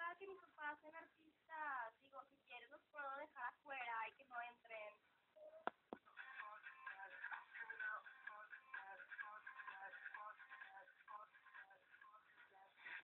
sa akin, papasa.